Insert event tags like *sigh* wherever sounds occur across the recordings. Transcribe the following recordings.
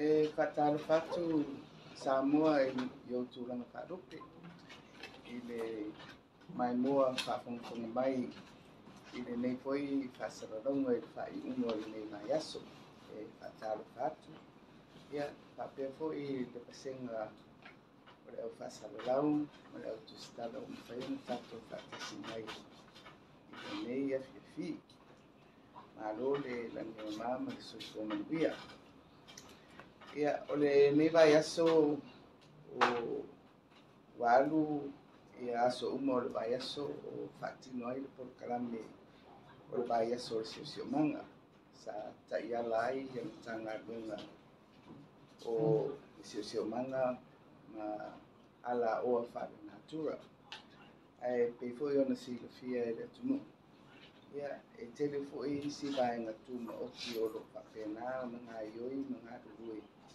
e fatalo fatu Samoa e yo tūlanga wharupe. I le mai mua whawhongkongi mai i le nei poi whasararongo e whai ungo i nei mai aso e whatalo fatu. Ia whapea fo i te pasenga o le au whasararau, o le au tūstala o mwhaimu tato whatasi mai i le nei a whiawhi. Malo le langeo māma le soifo manuia. Ia ya ole neva yaso o walu ya so umo le bayaso o fati noi por kalame o le bayaso o sosio manga sa ta ia lai yang tanga bunga o sosio manga ma ala o fa natura ai pe foi ona si le fia ele tumu ia e tele foi si vai ngatu ma o ki o lo pa pena manga yoi manga duwe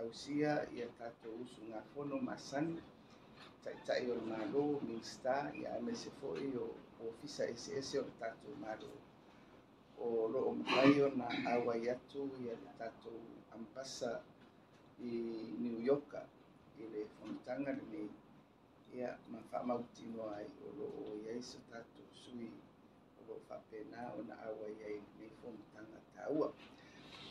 ausia ia tatou usu gafono masani taʻitaʻi o le mālō minista ia ame se foʻi o ofisa eseese o le tatou mālō o loo mafai ona auai atu ia le tatou ambasa i new yorka i le fonotaga lenei ia ma faamautino ai o loo iai ai so tatou sui o loo faapena ona auai ai lenei fonotaga tāua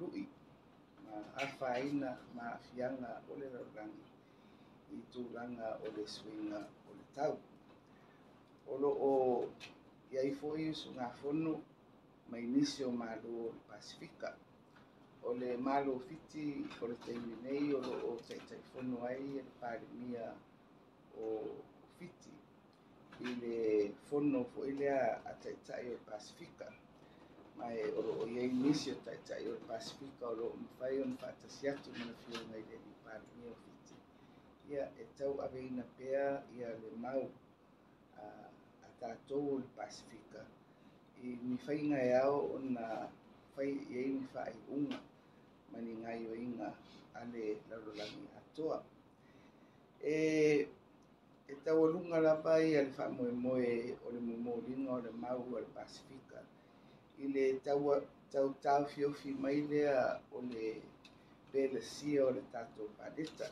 lu'i ma afaina maafiaga o le lalolagi i tulaga o le suiga o le tau o lo'o iai fo'i sugafono mai nisi o mālō o le pasifika o le mālō fiti o le taimi nei o lo'o taʻitaʻifono ai e le palemia o fiti i le fono fo'i lea ataʻitaʻi o le pasifika mae o iei inisi o taitai o Pasifika o loo mawhai o na whaatasi atu mana whio ngai le ni pārmi o whiti. Ia e tau aveina ia le mau a, a Pasifika. I mi whai ngai o na mi whaai unga ni inga ale atoa. E e tau la pai ale wha moe o le mō o le mau o le Pasifika. i le tautau fiofi mai lea o le pelesia o le tatou paleta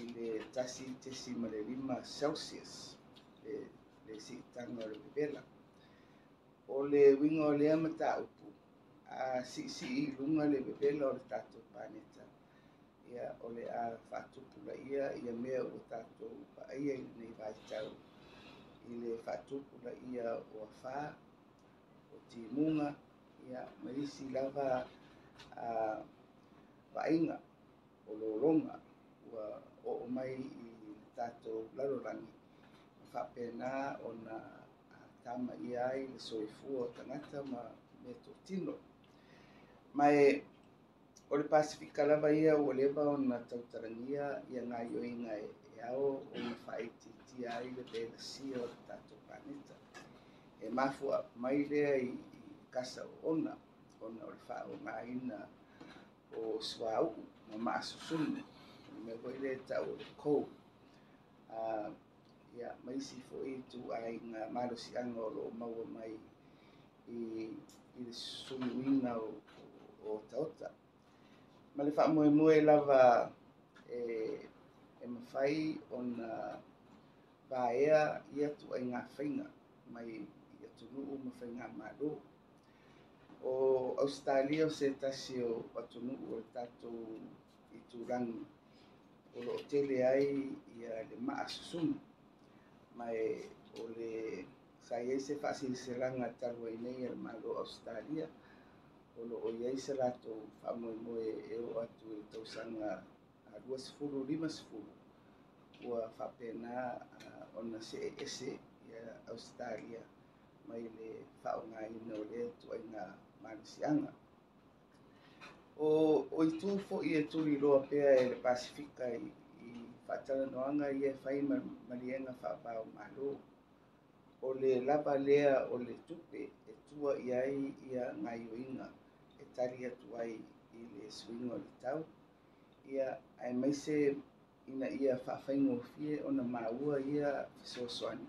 i le tasi tesi ma le lima celsius le, le siitaga o le pepela o le uiga o lea mataupu a siʻisiʻi i luga le pepela o le tatou paneta ia o le a faatupulaia ia mea ua tatou paaia i lenei vaitau i le faatupulaia ua fā te munga ia ma isi lava a vainga o lo longa ua o o mai i tato larorangi ma whapena o na tama i ai le soifu o tangata ma me to tino ma e o le pasifika lava ia ua leva o na tautarangia ia ngā ioinga e, e ao o na whaititi ai le bela si o tato planeta e mafua mai lea i kasa o ona, ona o le o ngā ina o swa au, ma mā susunu, me koe le tau o le kou. Ia, mai si fo i e tu ai ngā maro si anga o lo maua mai i, i ina o, o, o taota. Ma le wha mue mue lava e, e mawhai ona vaea i atu ai ngā whainga mai uma foi nga maru. O Australia o se tasi o patunu o tatu i turangi. O lo tele ai ia le maasusunu. Mai o le sai se fasi seranga taru i nei al maru Australia. O lo o iai se rato whamoe moe e o atu e tausanga a rua sifuru lima sifuru. Ua whapena ona se ese ia Australia. Australia. mai le whaonga i neo le tu ai ngā Marisianga. O, o i tū fo i e tūri roa pēa e le Pasifika i, i noanga i e whai mar, marienga whapau maro. O le lapa lea o le tupe e tua i ai i a ngā iwinga e tari atu ai i le swingo le tau. Ia ai maise ina ia whawhaingo fie o na maua ia fisoswani.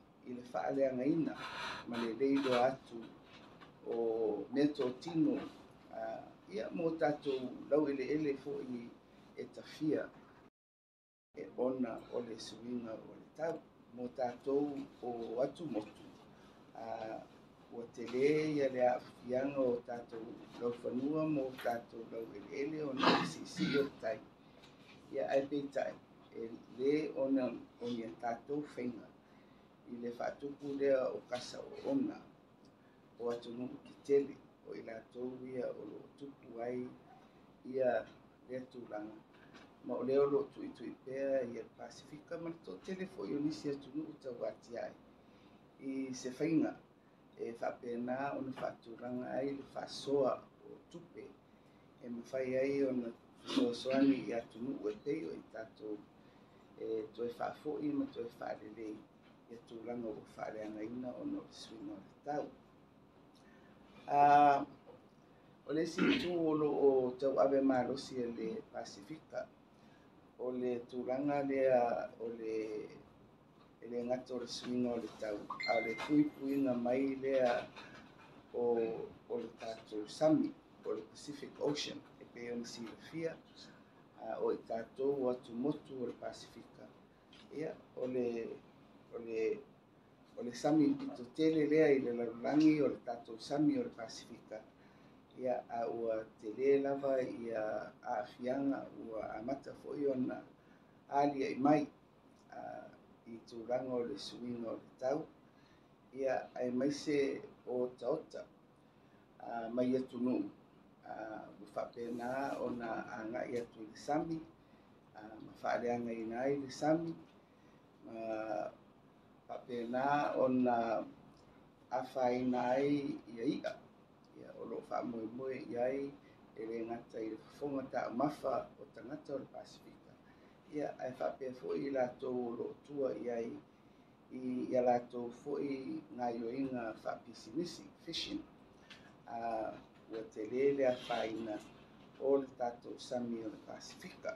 ili faale againa ma lelei lo atu o netotino uh, ia mo tatou laueleele foʻi e etafia, e ona o le suiga o le tau mo tatou o atu motu uh, ua telē ia le aafiaga o tatou laufanua mo tatou laueleele ona le siʻisiʻi o tai ia ae peitaʻi e lē ona o ia tatou faiga ile fatu kule o kasa o ona o atu no kitele o ina to wea o lo tu kuai ia le tu langa ma o leo lo tu itu ipea ia pasifika ma to telefo yo nisi atu no uta wati ai i se fainga e fapena o na fatu langa ai le fasoa o tupe e mafai ai o na soasoani i atunuu e pei o i tatou e toe faafoʻi ma toe faalelei Struklango Westfalen no och Nordsvinnorstau. no o le situolo o tau ave malosi te le pasifika o le tulaga lea o le e le gata o le suiga o le tau a le puipuiga mai lea o o le ah, tatou sami o le pacific ocean e pei si silafia uh, o i tatou atu motu o le pasifika e o le o le o le sami i to tele lea i le larulangi o le tatou sami o le pasifika ia a ua te lē lava ia aafiaga ua amata foʻi ona aliai mai i tulaga o le suiga o le tau ia ae maise o taota ma ia tunuu ua faapenā ona agaʻi atu i le sami ma faaleaga inā ai le sami apena ona afaina i ia ia ia o lo fa moe moe ia ai e le ngata i le fafonga ta mafa o tangata o le pasifika ia ai fa pe fo i la to lo tua ia ai i ia la to fo i nga yo inga fa pisimisi fishing a uh, wa te lele afaina o le tato sami o le pasifika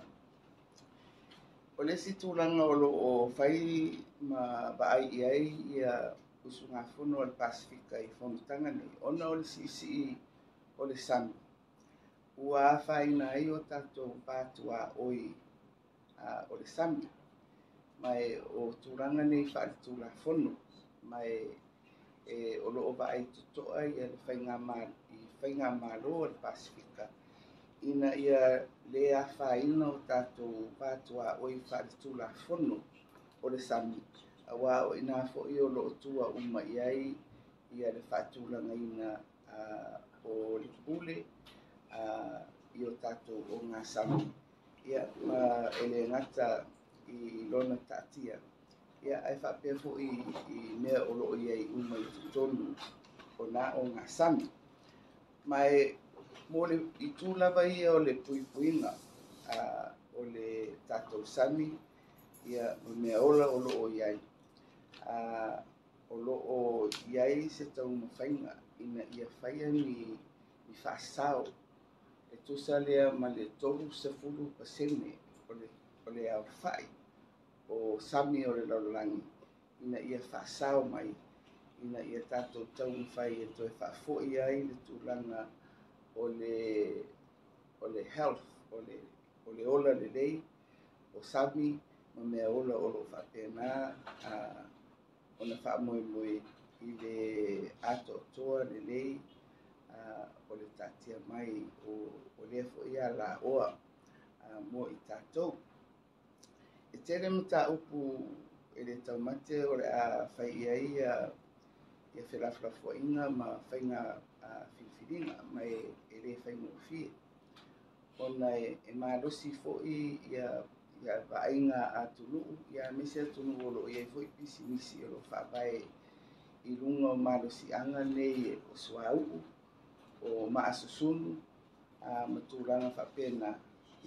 o le situlanga e o loo fai e, e, ma vaai i ai ia usugafono o le pasifika i fonutaga nei ona o le siʻisiʻi o le sanu ua afaina ai o tatou patuaoi uh, o le sanu mae o tulaga nei faaletulafono mae e o loo vaai toto'a ia le faigamālo o le pasifika ina ia le a faina o tatou patua oi o le sami auā o inā foʻi o loo tua uma i ai ia le faatulagaina o le kupule i o tatou o ga sami ia ma e le gata i lona taatia ia ae faapea foʻi i mea o lo i ai uma i tutonu o na o ga sami mae mo le itulava ia e o le puipuiga o le tatou sami ia mea ola o loo iai o loo iai se taumafaiga ina ia faia ni faasao e tusa lea ma le tolu sefulu pasene o le aofaʻi o sami o le lalolagi ina ia faasao mai ina ia tatou taumafai e toe faafoʻi ai le tulaga o le, o le health, o le, o le ola le lei, o sabi, ma mea ola o lo a, ona na moy moy moe i le ato toa le lei, a, o tatia mai, o, o le efo ia la oa, a, mua i tatou. E tere mu ta upu e le taumate o a whai ia ia, ia whelafrafo inga ma whainga a whiwhiringa, mai e e fai mo fi ona e malosi foʻi ia ia vaaiga atuluu ia misi atunuu o loo iai foʻi pisimisi o loo faavae i luga o malosiʻaga nei e o suāuʻu o maasusunu a ma tulaga faapena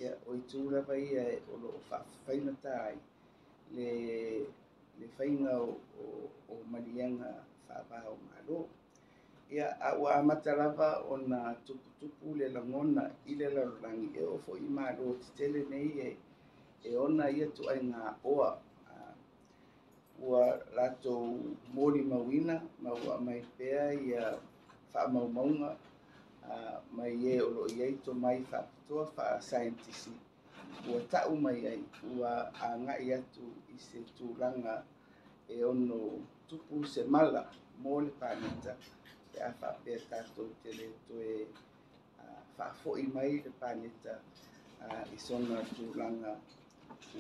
ia o itu lava ia o loo faafafaiga tā ai le le faiga o o maliaga faavā o mālō ia aua amata lava ona tuputupu le lagona i le lalolagi e o foʻi malo titele nei e e ona ia tuʻaiga oa ua latou molimauina ma ua mai pea ia faamaumauga mai ē e o loo i ai tomai faapitoa faasaientisi ua taʻu mai ai ua agaʻi atu i se tulaga e ono tupu se mala mo le panita a whapea tātou te le toe uh, whaafoi mai te pāneta uh, i sona tūlanga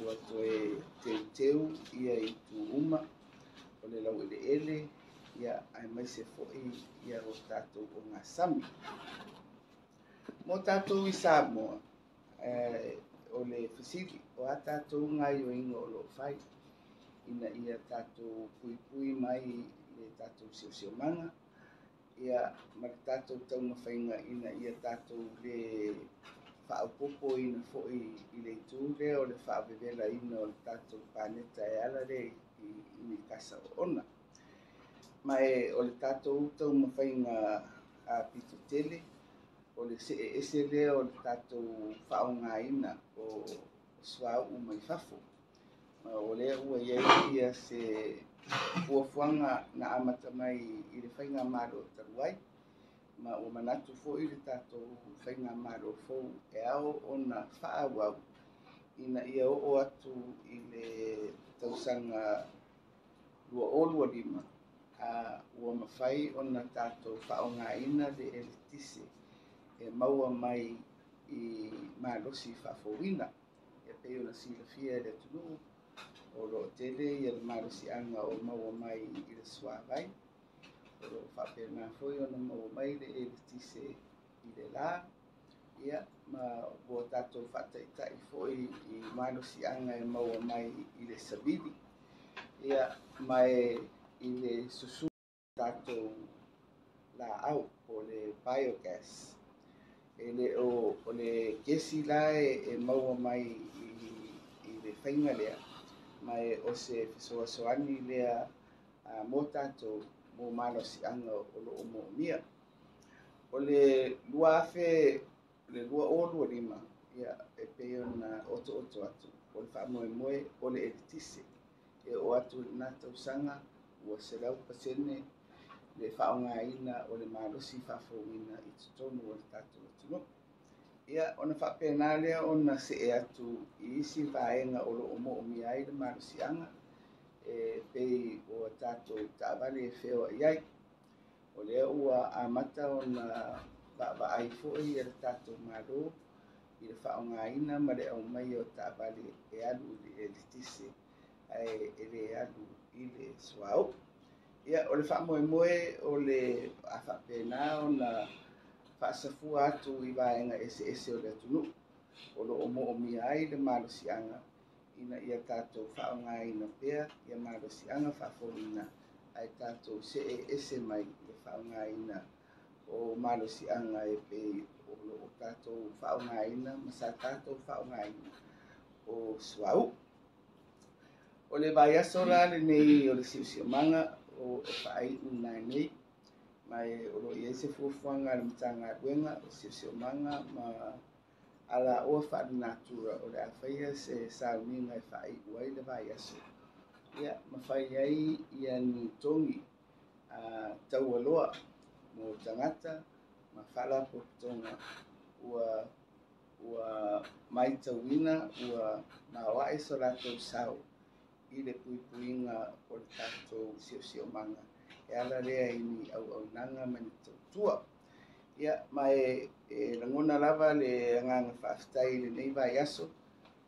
ua toe teu teu ia i tū uma o le lau ele ele ia ai mai se foi ia o tātou o ngā sami. Mō tātou i Samoa eh, o le fisiki o a tātou ngā i o ingo lo whai ina ia tato pui pui mai le tātou sio sio manga ia matato tau mawhainga ina ia tato le whaupopo ina fo'i i le tū le o le whaabewela ina o le tato pāneta e ala re i, i ni kasa o ona. Mae o le tato tau mawhainga a pito tele o le se e ese le o le tato whaonga ina o swa umai fafo. Ma o le ua iai ia se ua fuaga na amata mai i le faiga malo talu ai ma ua manatu foʻi le tatou faiga malo fou e ao ona faaauau ina ia oo atu i le tausaga lua olu a lima a ua mafai ona tatou faaaogāina le eletise e maua mai i malosi faafouina e pei ona silafia e le atunuu oro tele y el mar si o mau mai o le Lo oro fue foi ona mau mai le tise i ya, la ia ma ua tatou faataitai foi i malosiaga e maua mai il sabidi savili ia ma e le susurra susu la la o el biogas ele o, o le kesi la e, e y mai i, lea mai o se fesoasoani lea a mo tatou mo malosiaga o momia o le lua afe le lua olu lima ia e ona atu o le faamoemoe o le elitise e o atu lenā tausaga ua selau pasene le faaogāina o le o ia ona whapena lea ona se e atu i isi vaenga o loo mo o miai le marusianga e pei o tātou tāwale e whewa iai o lea ua amata ona vava ai fo'i e le tātou maro i le whaongaina ma le au o tāwale e alu i le elitise ai e le alu i le suau ia o le whamoe moe o le a ona faasafua atu i ese ese sudah le kalau omu omi ay ai malusi anga ina ia tatou faaogāina pea ia malosiʻaga faafolina ae tatou se ese mai le na, o oh, malosiʻaga e pe o loo tatou faaogāina masata sa tatou faaogāina o oh, suau o le vaiaso la lenei o le manga o oh, e ai ina nei mai olo ia se fuafuaga le matagaluega o siosiomanga ma ala ua faanatura o le afaia se sauniga e faaiʻu ai le vaiaso ia mafai ai ia niutogi taualoa mo tagata ma faalapopotoga ua ua maitauina ua maoaʻi so latou sau i le puipuiga o le tatou manga e ala rea i ni au au nanga mani tau tua. Ia, mai e, e rangona lava le nganga whaafitai le neiva i aso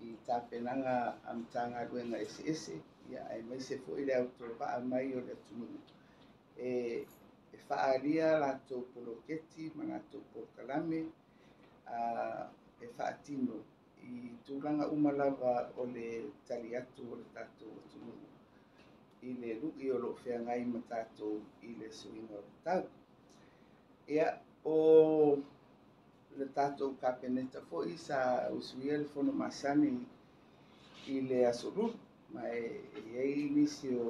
i tā penanga am tanga ruenga ese ese. Ia, ai mai se fo ile au tolo paa mai o le tunu. E, e whaaria la tō polo keti, mana tō polo kalame, a, e whaatino i tūranga umalava o le tali atu o le tātou o tunu i le lugi o loo feagai ma tatou i le suiga o tatau ia o le tatou kapeneta foʻi sa usuia le fonomasani i le asolulu ma e iai nisi o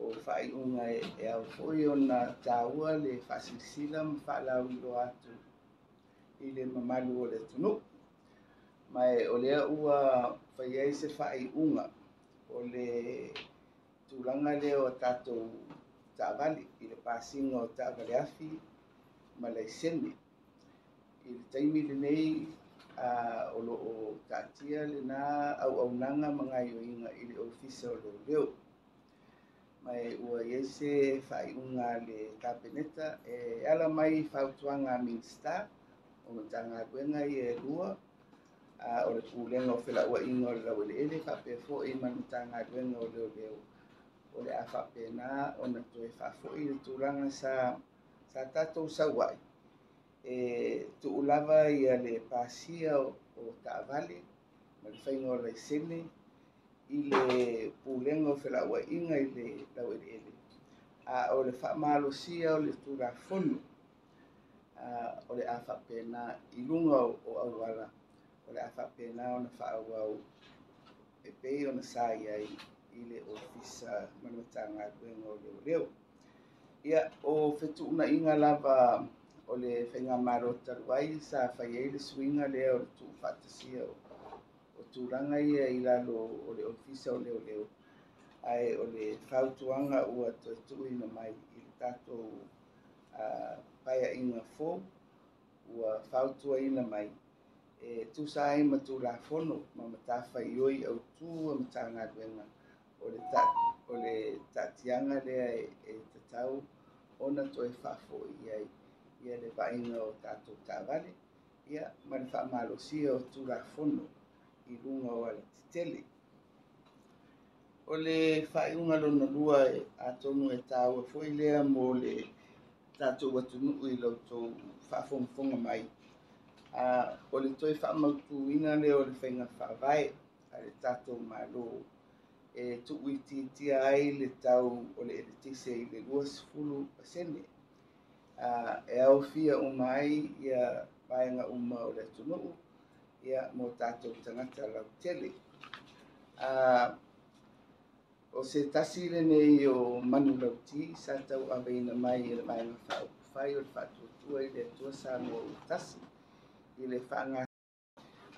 o faaiʻuga e, e ao foʻi ona tāua le faasilasila ma faalauilo atu i le mamalu o le tunuu ma e o lea ua faiai se faaiʻuga o le Tulanga leo tato taavali i passing pasiga o taavaleafi ma laiseme i le taimi lenei a o loo taatia lenā auaunaga magaioiga i le ofisa o leoleo mai ua iai fai faaiʻuga le kapeneta e ala mai fautuaga minista o le tagakuega i e lua a o le kulega e o felauaʻiga o le laueleele faapea foʻi ma le tagakuega o leoleo oleh afa pena ona tu fafu esa, tulanga sa sa tu ulava ia le pasia o tavale ma le o y i le pulengo o inga i le a o le o le tulafonu o le a o o le a ona faaauau e pei sa ile ofisa malamataga aguega oleoleo ia o fetuunaʻiga lava o le faiga malotalu ai sa fai ah, ai le suiga lea o le tuu faatasia o tulaga ia i lalo o le ofisa o leoleo ae o le fautuaga ua toe tuuina mai i le eh, tatou paeaʻiga fo ua fautuaina mai e tusa ai ma tulafono ma matafaioi autū a matagaluega ole le ta o le tatianga le e te tau ona to e fafo i ai ia le vaina o tato tavale ia ma le whamalosia o tu la fono i runga o ala titele o le fai unga lona rua e atonu e tau e foi lea mo le tato watunu i lau to fafongfonga mai a o le toi whamautu ina le o le whenga whavai a le tato malo e tu uiti ti ai le tau o le editise i le lua sifulu pasene. Uh, e au fia o mai ia paenga uma o le tunuu ia mo tato tangata lau tele. Uh, o se tasire nei o manu lau ti sa tau aveina mai ia maenga fai o le fatu tua i le tua sa mo tasi i le whanga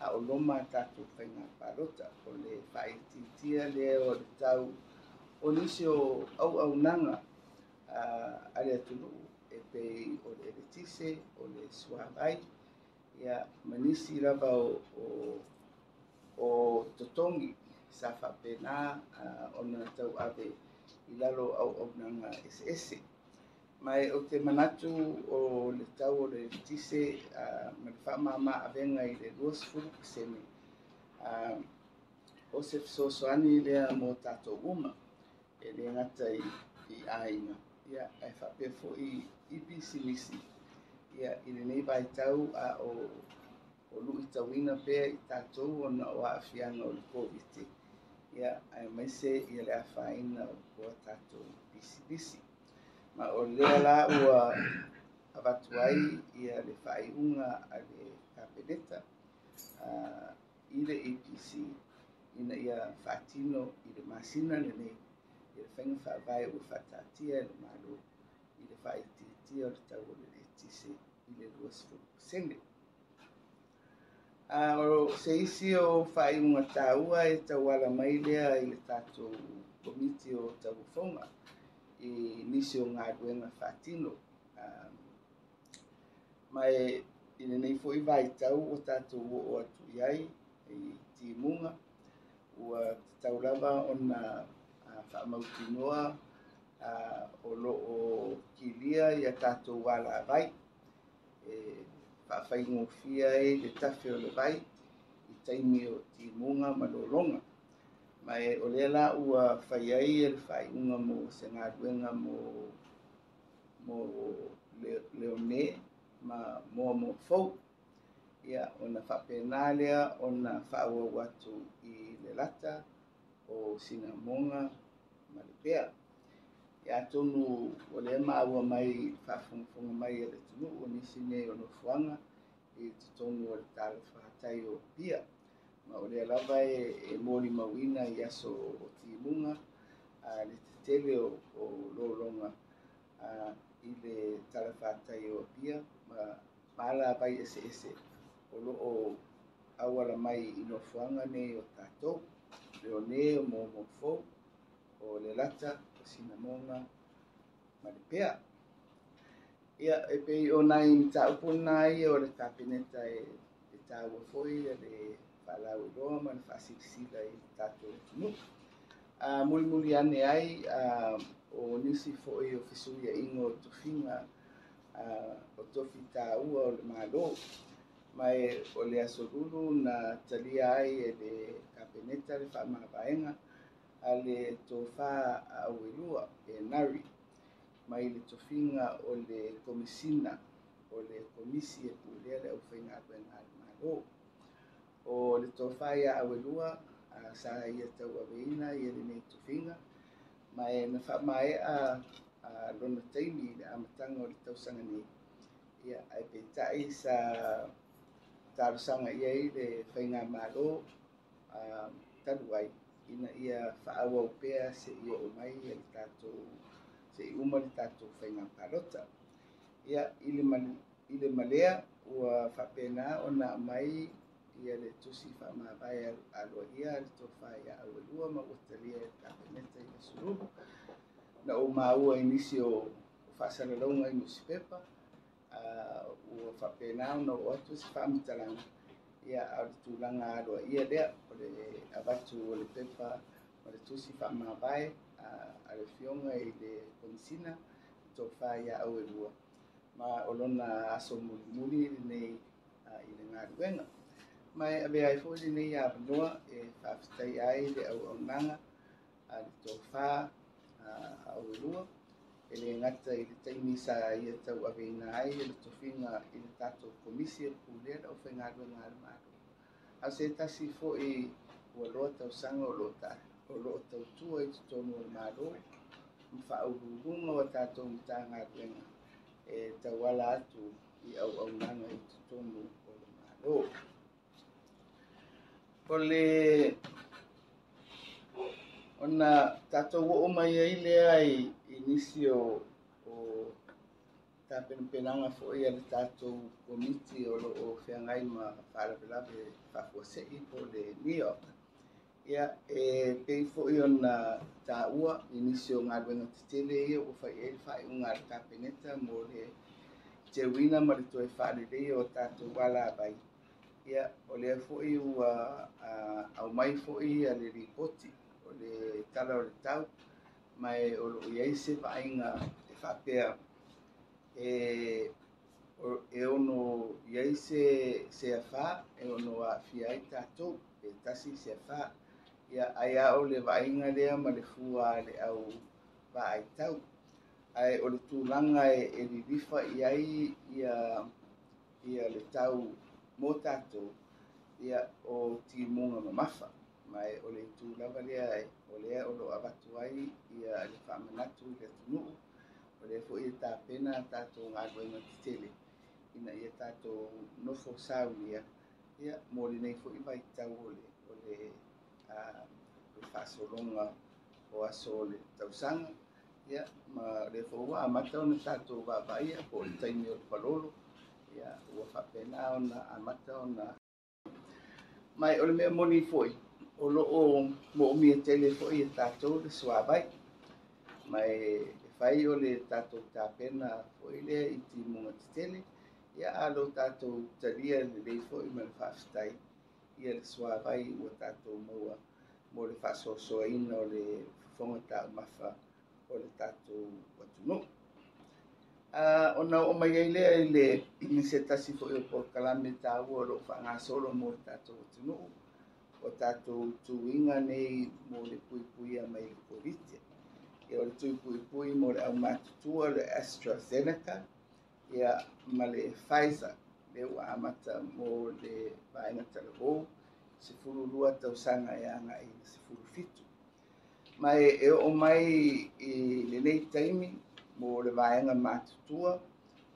au loma tatou faiga palota o le faaitiitia lea o le tau o nisi o auaunaga a le atunuu e pei o le eletise o le suavai ia ma nisi lava o totogi sa faapenā ona tau ave i lalo auaunaga eseese mai o te manatu o le tau o le tise uh, me le whamama avenga i le duas fulu kisemi. o se fisosoani lea mō tātou uma e le ngata i, i aina. Ia, ai whapea i, i nisi. Ia, i le nei vai tau a o, o lu i tawina pēr i tātou o o awhianga o COVID. Ia, ai maise i le awhaina o kua tātou bisi bisi. maʻolea la ua avatu ai ia le faaiʻuga a le kapeneta uh, ah, i le apc ina ia faatino i le masina lenei i le faiga faavae ua faatatia e i le malo i le faaitiitia o le tau o le tise i le lua sefulupuesele a ah, o se isi o faaiʻuga tāua e tauala mai lea i le tatou komiti o tauafoga e nisi o ngā duenga whātino. Um, mai i e, nei fo i vai tau o tātou o o atu iai i e, tī munga o a taurava o nga whaamauti noa a, o lo o kilia i a tātou wala a vai e, whaafai ngofia e le tafe o le vai i taimi o tī munga malolonga mai o le la ua fai ai e fai unga mo sengaruenga mo mo le, leone ma mo mo fau ia ona fa penalia ona faaauau atu i le lata o sinamoga ma le pea ia atonu o lea maaua mai faafogafoga mai e le tunuu o nisi nei o nofoaga i totonu o le talofahatai o pia Aurea Lava e, eh, e mori mauina i aso o timunga a le tele o, o loronga a i le talafātai o apia ma mala pai ese ese o lo o awala mai i o le o mo o fo o le lata o sinamoga ma le pea ia e pei o o le e, e le pala udoma na faasilasila i tatou e a ah, mulimuli ane ai a ah, o nisi foʻi e o fesuiaʻiga o tufiga ah, o tofi tāua o le mālō mai o le asolulu na talia ai e le kapeneta le faamavaega a le tofā aauelua e nari mai le tofiga o le komisina o le komisi e pulea le ʻaufaigaluega a le mālō o litofaya faya a sa ia tau aveina ia lenei tufiga mae na faamae a a lona taimi i le amataga o le tausaga ia ae peitaʻi sa talosaga ia ai le faiga malo a talu ina ia faauau pea seʻi oo mai ia le tatou seʻi uma le tatou faiga palota ia i le malea ua ona mai هي لتشرف ما باير الوهي التوفايا الولوة ما وتلية كابنتي السلوك لو ما هو إنيسيو a لهم أي نيوسبيبر uafapenao na watu sifaamitalang ia aletulaga aloaia lea o le avatu o le pepa o le tusi faamavae a le fioga i le komisina tofā ia auelua ma o lona aso mulimuli lenei i le galuega mai abe eh, ah, ah, eh, e e, ai fo ni ia noa e faafetai ai au auaunaga a le tofā aulua e le gata i le taimi sa ia tauaveina ai e le tofiga i le eh, tatou komisi e pulea le ʻaufaigaluega a le malou a se tasi foʻi ua loa tausaga o loo o loo tautua i totonu o le malou ma faaululuga ua tatou matagaluega e tauala atu i auaunaga i totonu o le malou Oleh ona tatowo o mai ai le ai inisio o tapenpenanga fo ia e le tatou komiti o loo feagai ma faalapelave faafuaseʻi po le ya ia e pei foʻi ona tāua i nisi o galuega tetele ia ua fai ai le faaiʻuga le kapeneta mo le teuina ma le toe faalelei o tatou ala avai ia o le foʻi ua aumai foʻi a le ripoti o le tala o le tau mae o loʻi ai se faaiga e faapea e e ono i ai se se afa e ono a fiai tato e tasi se afa ia ai a o le vainga lea ma le fua le au vai tau ai o le tūlanga e, e li rifa i ai ia, ia le tau mō tātou ia o ti mōnga mō mawha. Mai o le tū lawa lea e, o lea o lo awatu ai ia le whaamanatu i le tunu. O lea fo ia tā pena tātou ngā goe ma ti tele. Ina ia tātou nofo sāu lea ia mō le nei fo iwa i tau o le o le uh, whasoronga o aso o le tausanga. Ia, ma le fo wā matau na tātou wā vaia po le taimi o le palolo. ia ua faapena ona amata ona mai o le mea moni foʻi o loo moʻomia tele foʻi e tatou le suavai mai e fai o le tatou tapena foʻi lea i timuga tetele ia a lou tatou talia lelei foʻi ma le faafetai ia le suavai ua tatou maua mo le faasoasoaina o le fofoga taumafa o le tatou Uh, ona o mai ai lea i e le se tasi foʻi e o pokalame tāua loo faagasolo mo le tatou atunuu o tatou tuiga nei mo le puipuia mai le korite. ia o le tuipuipui mo le au le AstraZeneca ia ma le Pfizer le ua amata mo le vaega talabou se furu lua tausanga e agaʻi i se fitu. Mai e oo mai i lenei taimi mo le vaega matutua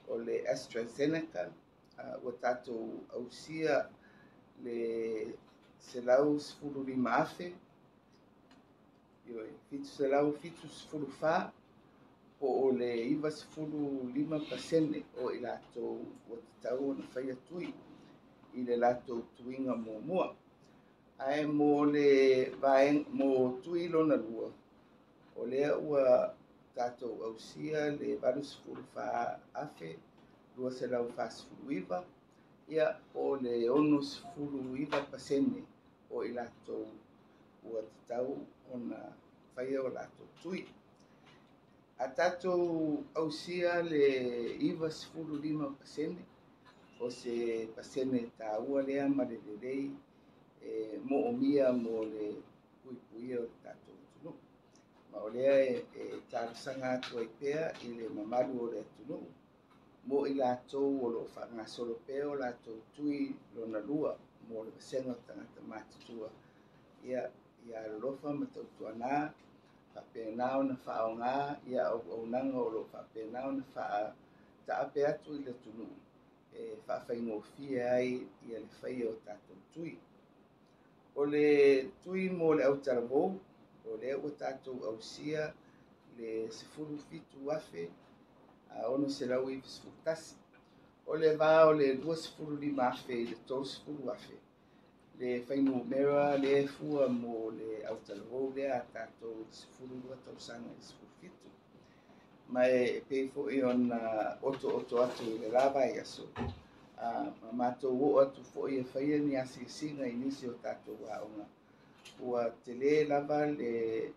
o le AstraZeneca uh, ua tatou ausia le selau sefulu lima afe ioe fitu selau fitu sefulu fa po o le iva sefulu lima pasene o i latou ua tatau ona faia tui i le latou tuiga muamua ae mo le vaega mo tui lona lua o lea ua tatou ausia le valusefulufa afe lua selau fasefuluiva ia o le ono sefuluiva pasene o i latou ua tatau ona faia o latou tui a tatou ausia le iva sefululima pasene o se pasene tāua lea ma lelelei e moʻomia mo le puipuia o le tatou ma o lea e, e talosaga atu ai pea i le mamalu o le atunuu mo i latou o loo faagasolo pea o latou tui lona lua mo le vasega o tagata matutua ia ia alolofa ma tautuanā faapena ona faaaogā ia auaunaga o loo faapena ona faataape atu i le atunuu e faafaigofie ai ia le faia o tatou tui o le tui mo le ʻautalavou o lea ua tatou ausia le sefulu fitu afe aono selau i fesefulu tasi o le va o le lua sefulu lima i le tou sefulu afe le fainu mera le fua mo le autalavou lea a tatou sefulu lua tausaga i sefulu fitu ma e pei foʻi ona otooto atu i le lava i aso ma matou oo atu foʻi e faia ni asiasiga e i nisi o tatou aʻoga o te lē e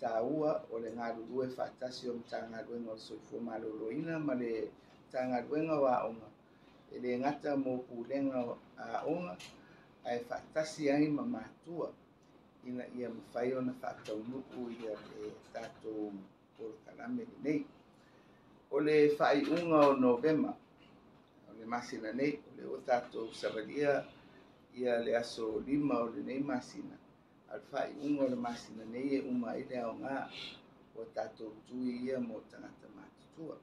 taua o le galulue fa'atasi o matagaluega o le soifua malōlōina ma le tagaluega o a'oga e lē gata a pulega o a'oga ae mamatua ai ma matua ina ia mafai ona fa'ataunu'u ia le por polokalame lenei o le fa'ai'uga o novema o le masina nei o le ua tatou y ia le aso lima o masina al fai umo le masina nei e uma i le aonga o tato tui ia mo tangata matutua.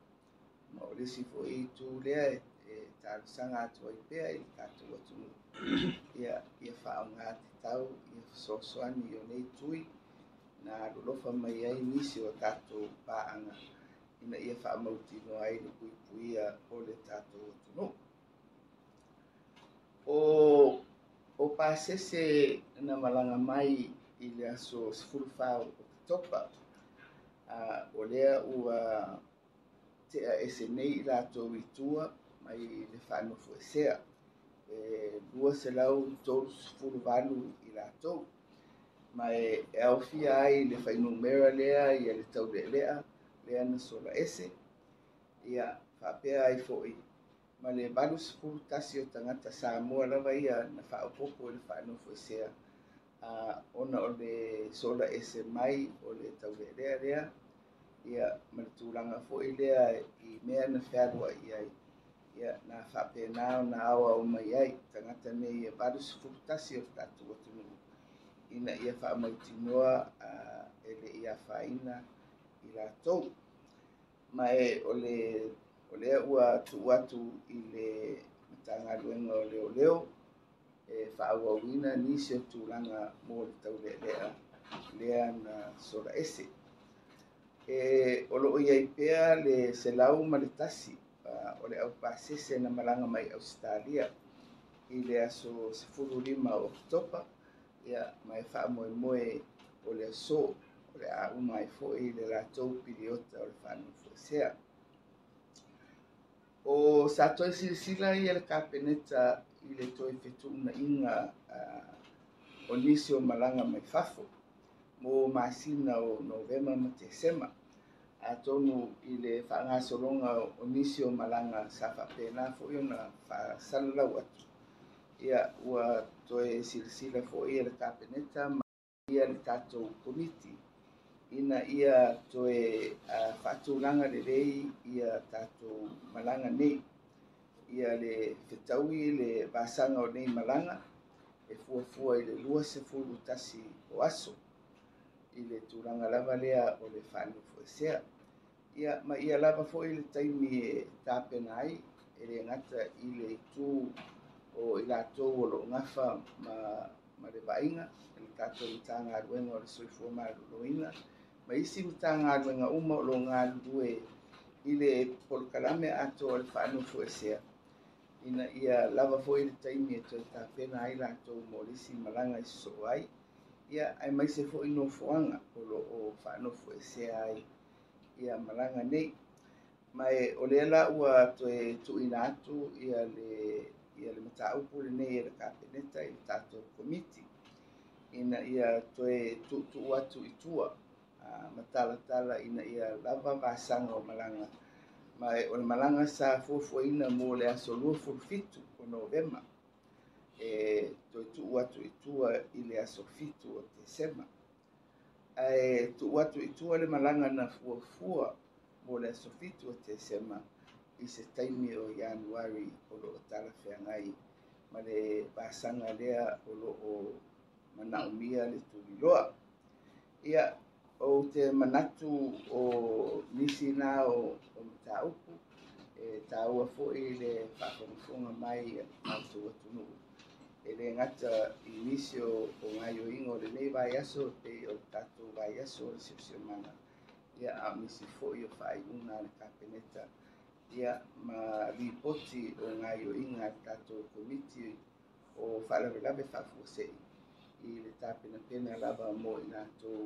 Ma o lisi fo i tu lea e, e taru sanga atu ai pea i tato watu mu. *coughs* Ia, ia fa aonga te tau, ia sosoani i o nei tui na rolofa mai ai nisi o tato paanga. Ina ia fa amauti no ai le kui puia o le tato watu mu. O... o se na malanga mai ili aso topa oktoba uh, o lea ua tea ese nei la to itua mai le faanofo esea e lua selau tolu sifulu valu i latou ma e aofia ai le fainumera lea ia le lea na sola ese ia faapea ai foi male balus ku tasi o tangata sa mua lava ia na wha opopo e na wha anofo e sea a uh, ona o le sola ese mai o le tau rea rea rea ia maritulanga fo i lea i mea na whearua i ai ia na wha pēnā o na awa o mai ai tangata me ia balus ku tasi o tatu o tunu ina ia wha ah, mai tinoa a uh, ele ia wha ina i la tau ma e o le o lea ua tuu atu i le matagaluega o leoleo e faauauina nisi o tulaga mo le tauleelea lea na sola ese e o loo iai pea le selau ma le tasi o le au pasese na malaga mai ausitalia i le aso sefulu lima o oktopa ia mae faamoemoe o le aso o le auma ai e foʻi i le latou piliota o le faanofoesea o sa toi silasila el capeneta kapeneta i le toe inga uh, malanga nisi o mo masina o novema ma tesema atonu i le onisio malanga nisi o malanga sa faapena una ona faasalalau atu ia ua toe silasila foʻi le capeneta ma ia tato tatou ina ia toe uh, ah, faatulaga lelei ia tatou malaga nei ia le fetaui le vasaga o nei malaga e fuafua i le lua sefulu tasi o aso i le tulaga lava lea o le faanofo esea ia ma ia lava foʻi le taimi e tapena ai e le gata i le itū o i latou o loo gafa ma ma le vaʻiga e le tatou le tagaluega o le soifua malōlōina ma isi utagaluega uma o lo galulue i le polokalame atoa le faanofo esea ina ia lava foʻi le taimi e toe tapena ai latou mo isi malaga i sosoo ai ia ae maise foʻi nofoaga o loo faanofo esea ai ia malaga nei mae o lea la ua toe tuuina atu ia le ia le mataupu lenei e le kapeneta i le tatou komiti ina ia toe tuutuu atu i tua uh, tala ina ia lava vasaga o malaga mai o le malaga sa fuafuaina mo le aso lua fulufitu o novema e toe tuu atu itua i le aso fitu o tesema ae tuu atu itua le malaga na fuafua mo le aso fitu o tesema i se taimi o ianuari o loo talafeagai ma le vasaga lea o loo manaʻomia le tuliloa ia o te manatu o nisi nā o, o tā upu, e tā ua fōi le whakamifunga mai e atu atu nuu. E le ngata i nisi o, o ngai o ingo le nei vai aso, te o tātou vai aso o siu siu mana. Ia a misi fōi o whai unā le kāpeneta. Ia ma ripoti o ngai o inga tātou komiti o whalawelawe whafuosei. I le tāpena pena lava mo i nātou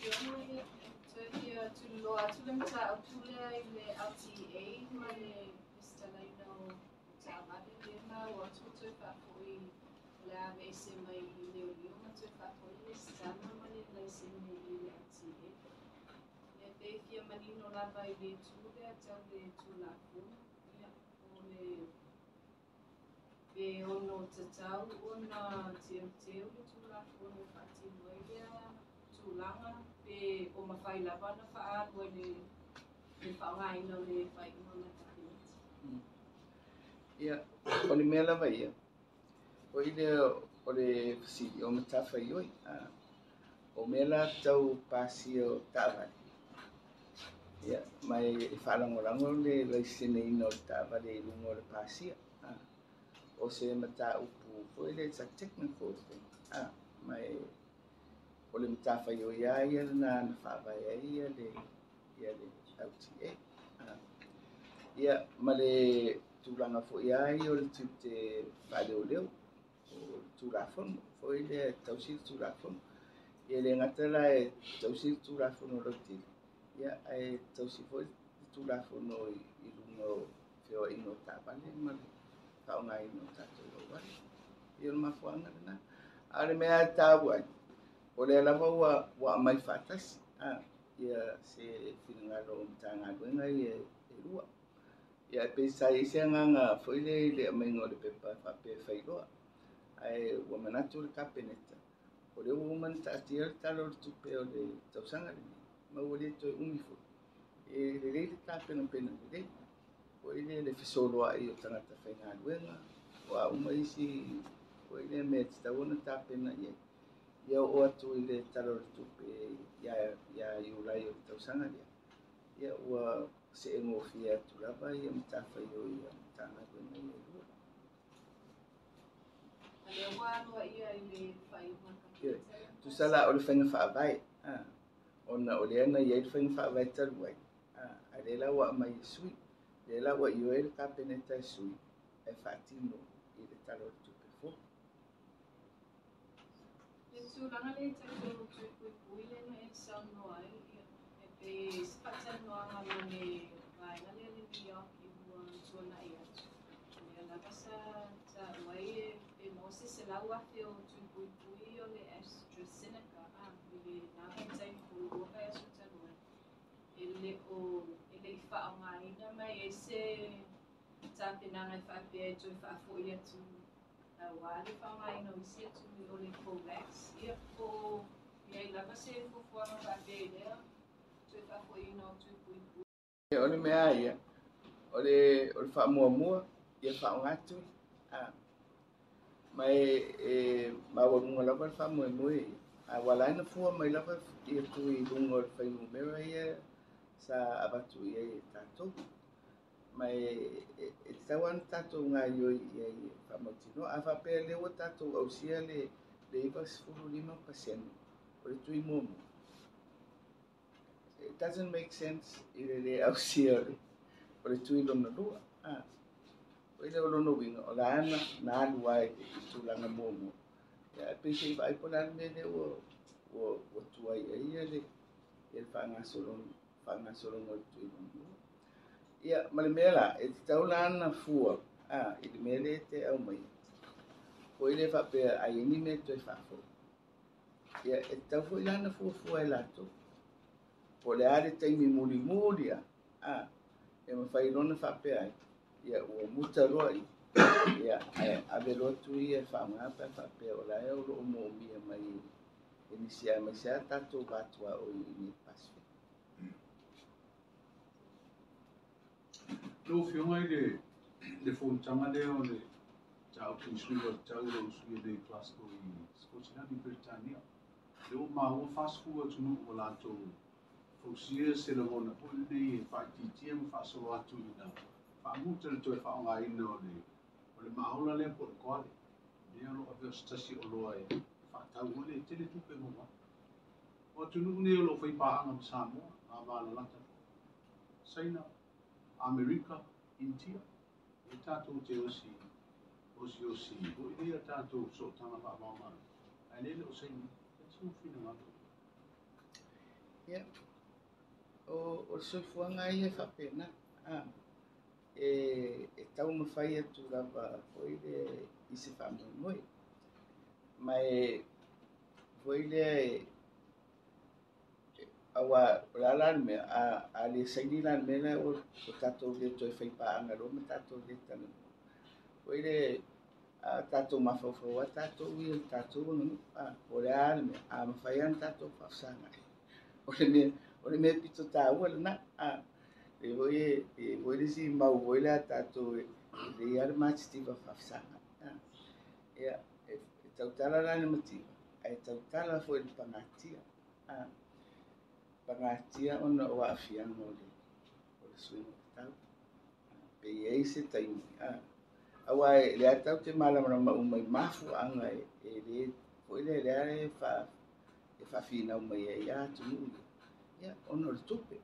Tulimta Abdullah ibn LTA mwenye mistalino utamadilima watu tofafoi la mesema ile uliuma tofafoi sana mwenye mesema ile LTA. Yatefia manino lava ile tule atave tulakuna ya ole be ono tatau ona teo teo tulakuna fatimoi ya tulanga e o mawhai lawa na não le le whaongaina o le whai mana tahinati. Ia, o le mea lava ia. O ile o le fasili, o matafa i oi. O mea la tau pasi o tāwari. Ia, mai e se le laisene ina o tāwari e lungo o le pasia. O se mata upu, o ile tak tekna kōpeng. Ah, mai ole mtafa yo ya yelna na faba ya yele yele auti e ya male tulanga fo ya yo le tute pale ole o tula fo fo ile tausi tula fo yele ngatela e tausi tula fo no lo ti ya e tausi fo tula fo no i lungo fo i no tapa le ma ka ona i no tatu lo wa yo ma fo ana na Ale mea tawai, o le ala wa wa mai fatas a ia se finga lo mtanga go nga ia e rua ia pe sa i se nga nga foi le le mai ngol pe pa pa pe fai go ai wa mana tu le kapeneta o le wa mana sa tia ta lo tu pe o le tau sanga le ma wo le to e umi fo e le le le ta pe no pe no le o ile le fi solo ai o tanga ta fai nga go nga wa umai si o ile me tsta wona ta pe na ia ia o atu i le talo le tupe ia ia i ulai o le tausaga lea ia ua seʻegofie atu lava ia matafai o ia matagalu e mai ai lua tusala o le faiga faavae ona o leana iai le faiga faavae talu ai a le la ua amai e sui le la ua ioai le kapeneta e sui e faatino i le talo le tupe tapenaga e faapea e toe faafoi atu awali faunaina o isiatumi o le colex ia po iai lava se fofoaga faapea i lea toe faafoʻiina o tuipuipu o le mea ia o le o le faamuamua ia faaogatu ma e e maualuga lava le faamoemoe ia aualaina fua mai lava ia tuiluga o le faimumera ia sa avatu ia e tatou mai e eh, tau eh, ana tatou gaioi ia eh, i faamautinoa afa pea lea ua tatou ausia le le iva sefululima pasene o le tui momo it doesn't make sense i le lē ausia o le tui lona lua ah, o i le o lona uiga o la ana na alu ae i tulaga momo ia e peisei faai po lana me le ua ua tua ia ia le ia le faagasologo faagasologo o le tui lona lua Ia, malimela, e te tau lana fua. Ah, i te mele te au mai. Ko i le whapea, ai e ni me toi whafo. Ia, e te tau fua lana fua fua e lato. Po le are taimi muri muri a. Ah, e ma whai lona whapea ai. Ia, ua muta roa i. Ia, a vero tu i e whangapa whapea o la e o lo o mō mia mai. E nisi a masia tatou vatua o i ni paswe. tō whiunga i re, re fōn tanga re o re tau ki nsui wa tau Britannia. Re o mā o whasku wa tunu o lātou fōsia se le hona e e e o le nei e whaititia mo le mā le po le kore. Nea lo a vio stasi o loa mo O tunu nei lo whaipahanga mo sā mō, a vāla lata. Sai Amerika, India, e tātou te osi, osi osi, o i nea tātou so tāna pā mā mā. A nē le o sei, e tū whina mā tō. Ia, o, o so fuanga i e whapena, e, e tau ma whai atu rawa hoi le i se whamu moi. Mai, hoi le awa lalan me a ali saini lan me na o tato de to e fai pa anga lo me tato de tano o ile a tato ma fo fo wa tato wi o tato no a o le al me a ma fai an tato fa sana e. o le me o le me pito ta o le na a e o ye e o ile si ma o ile a tato e, le yar ma ti va fa sana a e e tautala lan me ti a e tautala fo e pa ma ti a whangatia o na wa awhiang o le o le sui mo tau. Pe i eise taimi. A wai le atau te marama na ma umai mafu anga e, e le po ele le are e wha e wha fi umai e ia tu mui. Ia o na le tupe.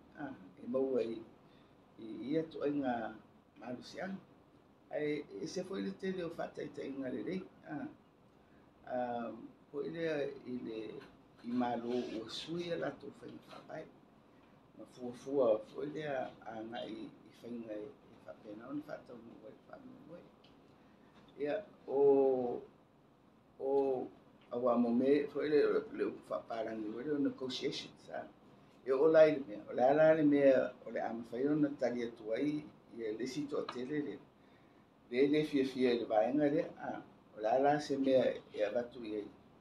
E mau ai i ia tu ai ngā maru si anga. Ai e, e se po ele te leo fata i taimi ngā le rei. Po i le i malo ua sui ala to fai whapai. Ma fua fua foi lea a ngai i whainga i e whapena on whatau mo wai whamua wai. Ia o o awa mo me foi le le whaparangi wai o negotiations a. Ia o lai le mea, o lai lai le mea o le ama whai o na tali atuai i e lesi to atele le. Le le fia fia le vaenga le a. O lai lai se mea e avatu i e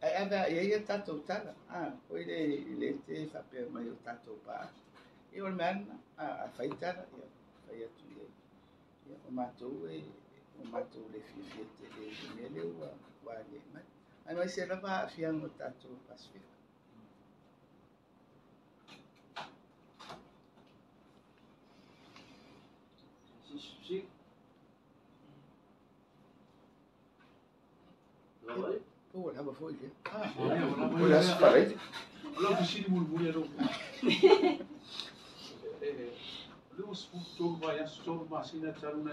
Ada, tá tá? ah, tá o está totada. Ah, hoy ele le esté esa perma, yo está topada. Y hoy me han a afeitar, ya, falla tu le. Ya, o mató, o mató le ele le mele, o a le mat. A no se a fiar, no está todo pacífico. Sí, sí. هو لعبها فوق الجهه اه ولا ¿Qué لو لو ¿Qué سينا تارونا